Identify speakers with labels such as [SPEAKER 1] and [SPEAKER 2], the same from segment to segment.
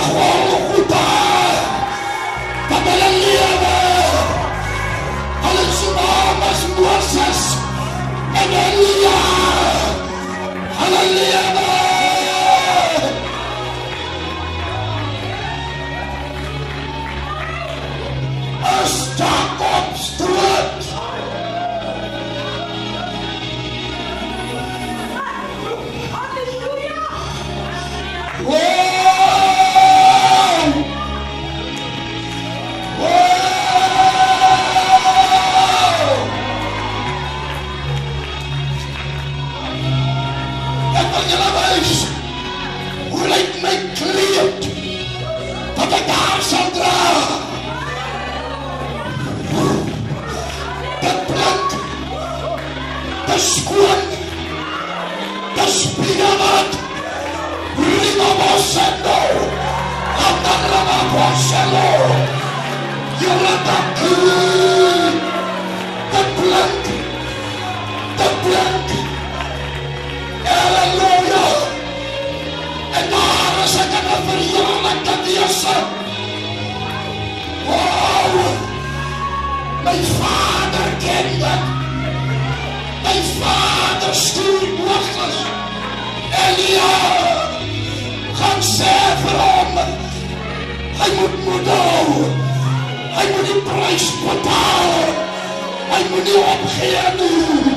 [SPEAKER 1] Oor Golgotha. My vader ken dit. My vader stuur Moses. Elia. Gaan sê vir hom. Hy moet moet hou. Hy moet die prys betaal. Hy moet nie opgee nie.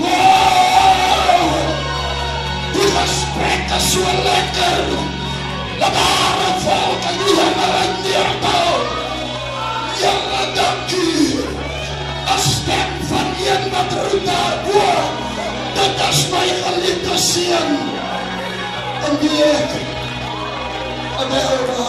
[SPEAKER 1] Wow! Die gesprek is so lekker. Dat daar een volk in die hemel en neerdaal. Jylle dankie. Stem van een wat roep daarboor. Dit is my geliefde sien. En die ek. En my ouwe.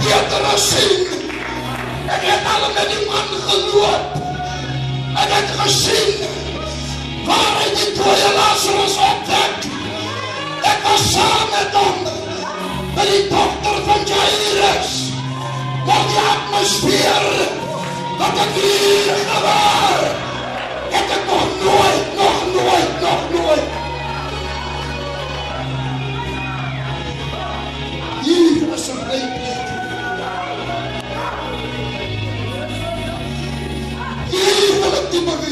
[SPEAKER 1] Die het hulle sien. Ek het al met die man geloop. Ek gesien waar hy die dooie Lazarus opwek. Was met hom met die dochter van Jairus. Maar die atmosfeer wat ek hier gewaar. Ek het nog nooit, nog nooit, nog nooit. Hier is een rijplek. Hier wil nie beweeg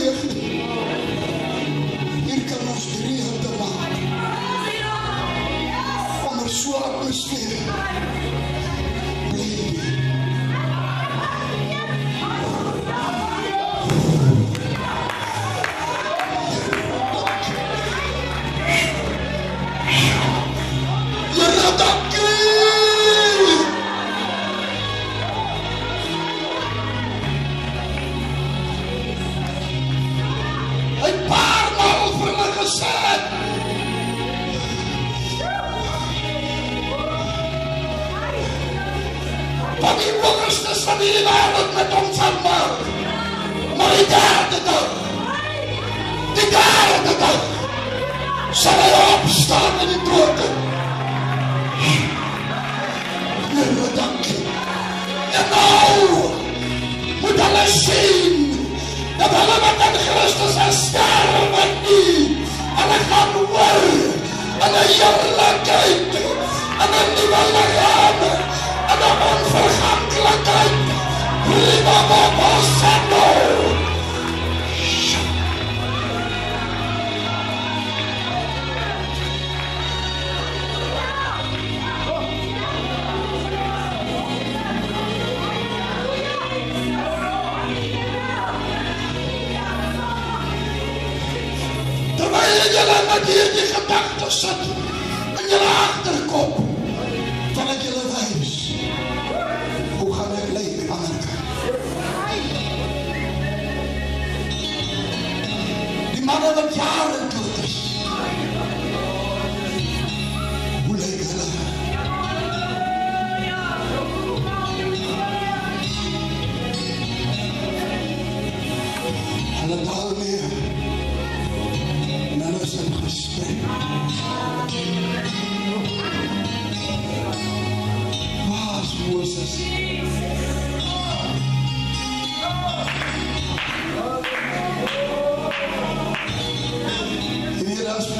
[SPEAKER 1] nou, moet hulle sien, dat hulle wat in Christus is sterwe nie. Hulle gaan hoor in 'n heerlikheid, in 'n nuwe liggaam, in 'n onverganklikheid. Prima mama sendo. Wat hierdie gedagte sit in julle agterkop, sal ek julle wys. Hoe gaan ek lyk aan die kant? Die manne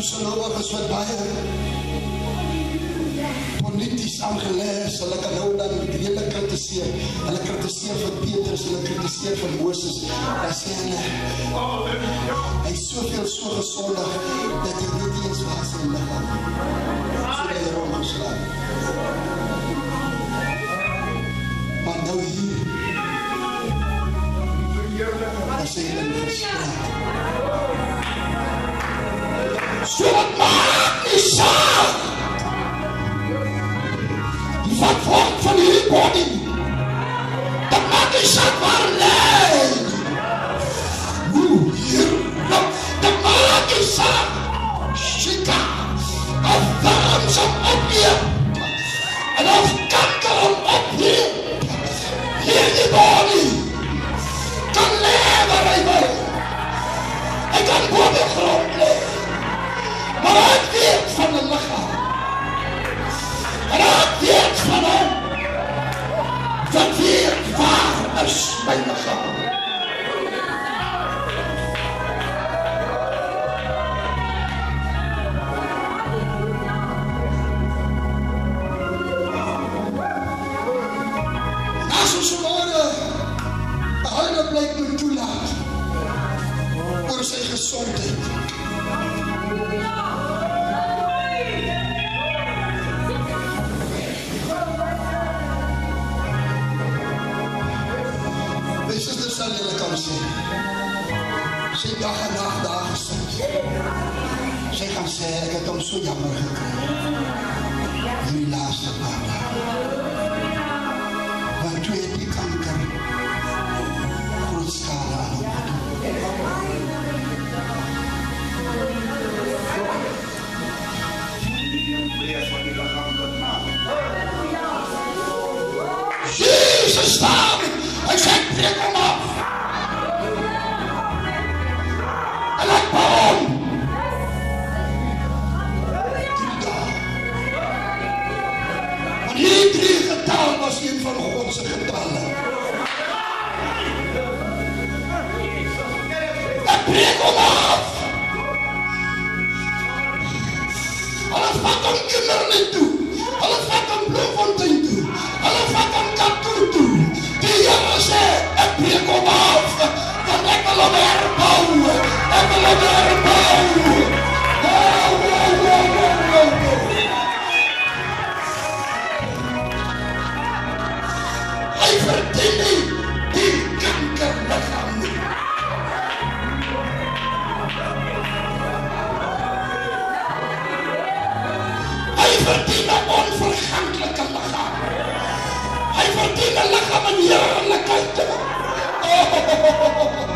[SPEAKER 1] As Mosologies wat baie polities aangelees, hulle kan nou dan hele kritiseer. Hulle kritiseer vir Petrus, hulle kritiseer vir Moses. Dan sê hulle, hy is soveel so gesondig, dat hy nie eens waar sy lichaam. So die Heer omgeslaan. Maar nou hier, is hy in gesprek. So wat maak nie saak wat word van hierdie body. Dat maak nie saak waar lê. Hoe hier, dat, dat maak nie saak. Shika, waar is my lichaam. Sy gaan sê, ek het hom so Ek breek hom af. Hulle vat hom Kimberley toe. Hulle vat hom Bloemfontein toe. Hulle vat hom Katoen toe. Die Here sê, ek breek hom verdien 'n onverganklike lichaam. Hy verdien 'n lichaam in heerlikheid. Oh. Let's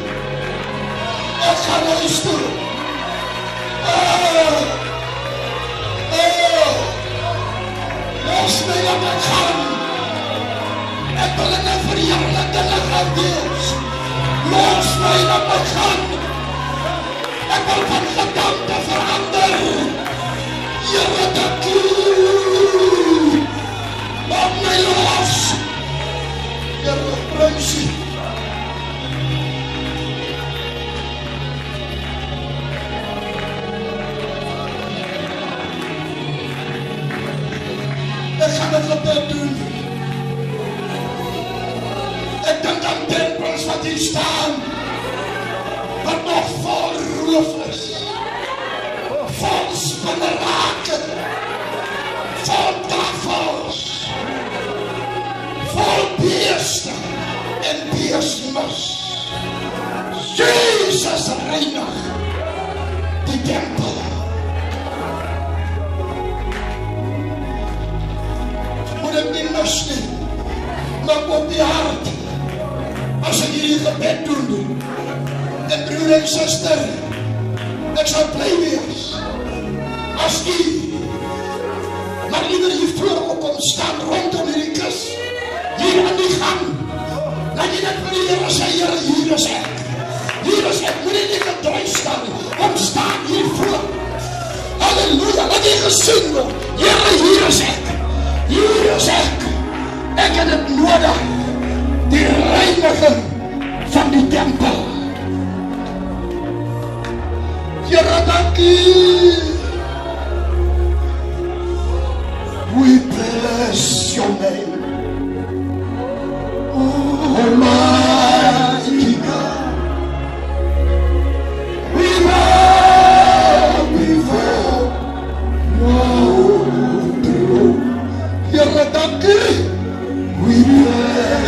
[SPEAKER 1] Huis toe. Oh, oh, los 'n verjaardag gaan wees. Los gaan. Ek wil van gedagte verander. Here, beestmas. Jezus reinig die tempel. moet ek nie mis nie. Maar op die hart, as ek hierdie gebed doen, en broer en sister, ek sal blij wees, as u, maar liever hier voor op om staan rondom hierdie kus, hier aan die gang, dat jy net vir die Heere sê, Heere, hier is ek, hier is ek, moet jy nie gedruis staan, om staan hier voor, Halleluja, laat jy gesien word, Heere, hier is ek, hier is ek. Ek het het nodig. Die reiniging van die tempel. Here, dankie. We bless your name.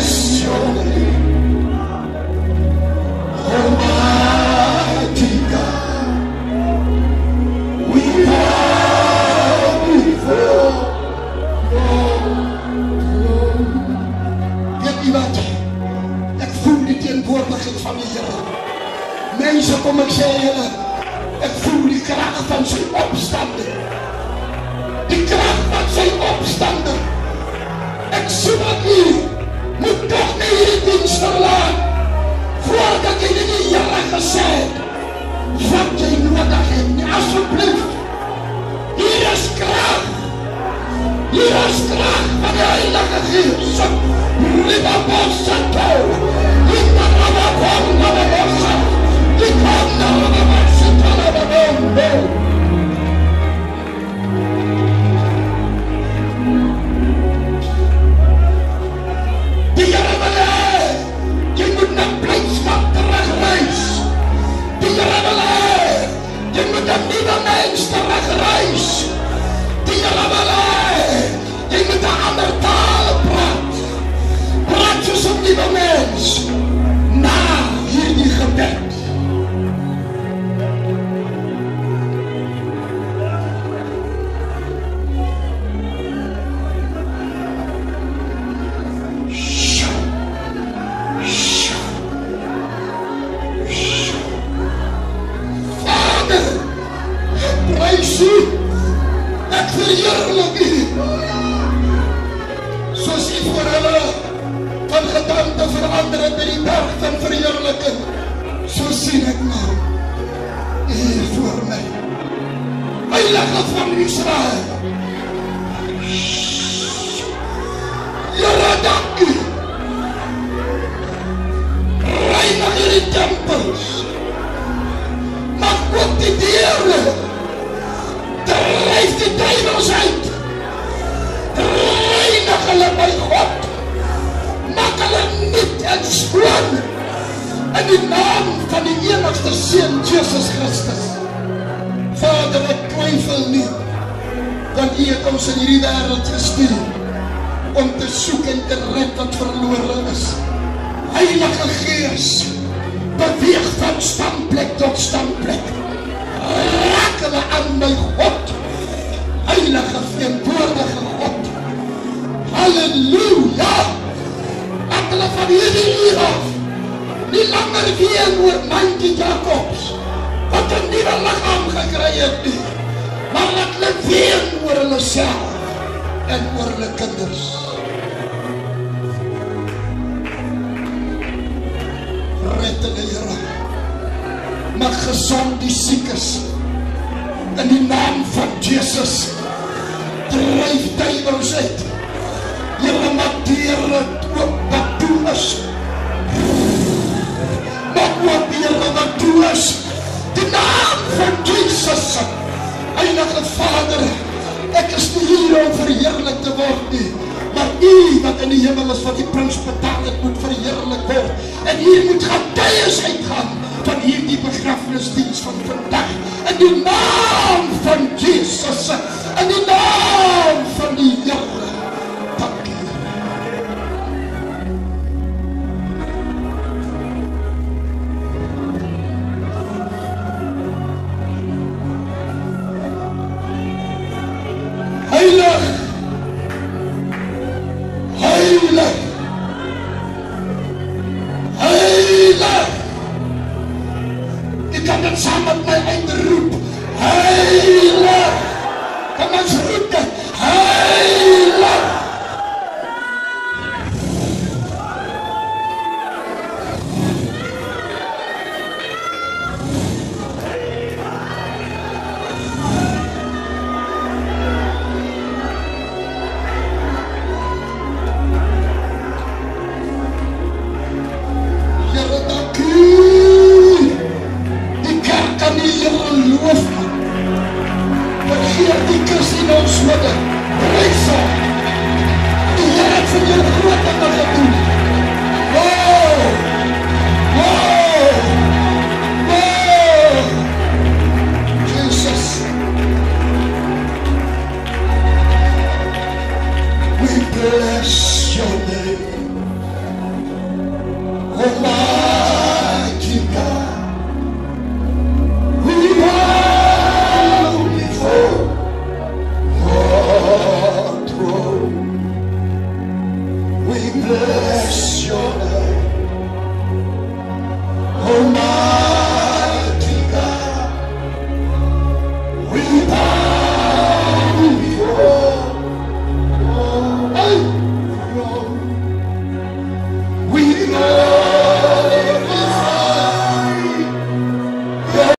[SPEAKER 1] Bless your name. Almighty God. We bow before Weet jy wat? Ek voel die teenwoordigheid van die Here. Mense kom ek sê julle, ek voel die krag van sy opstanding. Die krag van sy opstanding. Ek sê wat u moet jy moet 'n nuwe mens terugreis. Die Here wil hê jy moet 'n ander taal heilige van Israel. Here, dankie. Reinig hierdie tempels. Maak oop die deure. Dryf die duiwels uit. Reinig hulle my God. Maak hulle nuut en skoon in die naam van die enigste seun Jesus Christus. Vader, ek twyfel nie dat U het ons in hierdie wêreld gestuur om te soek en te red wat verlore is. Heilige Gees, beweeg van standplek tot standplek. Raak hulle aan my God. Heilige teenwoordige God. Halleluja. Laat hulle van hierdie uur af nie langer ween oor Mandie Jacobs wat 'n nuwe liggaam gekry het nie. Maar laat hulle ween oor hulle self en oor hulle kinders. Red hulle, Here. Maak gesond die siekes in die naam van Jesus. Dryf duiwels uit. Here maak deure oop wat toe is. Maak oop deure wat toe is. Die naam van Jesus. Heilige Vader, ek is nie hier om verheerlik te word nie. Maar U wat in die hemel is wat die prins betaal het moet verheerlik word. En hier moet getuies uitgaan van hierdie begrafnisdiens van vandag. In die naam van Jesus. In die naam van die Here.